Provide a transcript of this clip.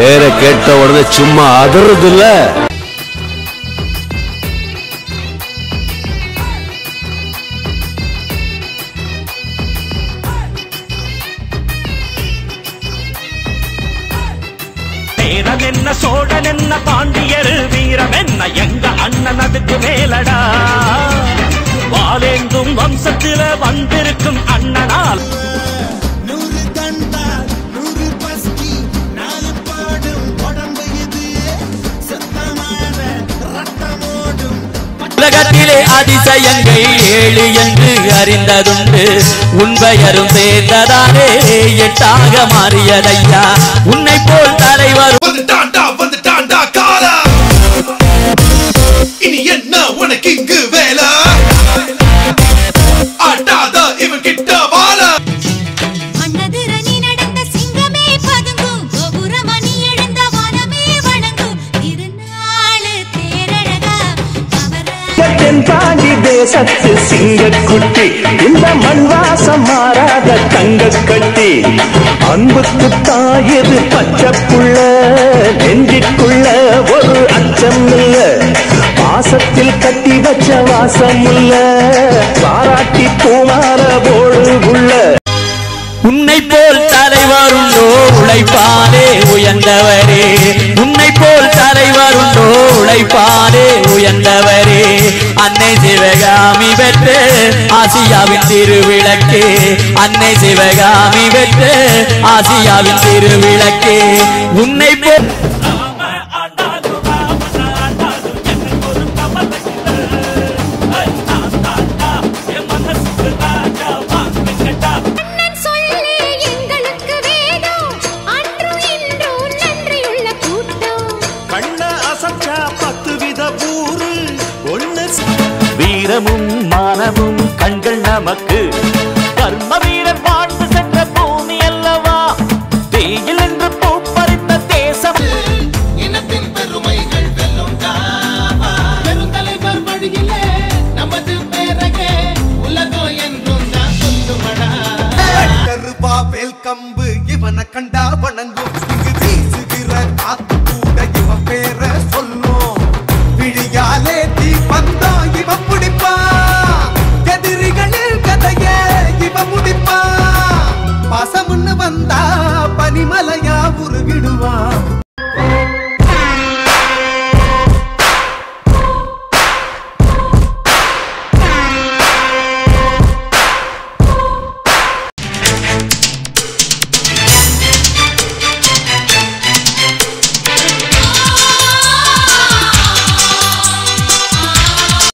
பேரை கேட்ட உடனே சும்மா அதிர்றது இல்ல என்ன சோழன் என்ன பாண்டியர் வீரம் என்ன எங்க அண்ணன் அதுக்கு மேலடா. வாலேந்தும் வம்சத்தில வந்திருக்கும் அண்ணனால். உலகத்திலே அதிசயங்கள் ஏழு என்று அறிந்ததுண்டு. உன் பெயரும் சேர்ந்ததாலே எட்டாக மாறியதையா? தேசத்து சிங்கக்குட்டி இந்த மண் வாசம் மாறாத தங்க கட்டி அன்புக்கு தாயது பச்சை புள்ள நெஞ்சிற்குள்ள ஒரு அச்சம் இல்ல பாசத்தில் கட்டி வச்ச வாசம் இல்ல பாராட்டி பூமார போடு உள்ள உன்னை போல் தலைவர் உண்டோ உழைப்பாலே உயர்ந்தவரே. உன்னை போல் தலைவர் உண்டோ உழைப்பாலே உயர்ந்தவரே. அன்னை சிவகாமி பெற்று ஆசியாவின் திருவிளக்கு. அன்னை சிவகாமி பெற்று ஆசியாவின் திருவிளக்கு. உன்னை மனமும் மானமும் கண்கள் நமக்கு. கர்ம